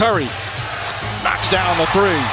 Curry knocks down the three.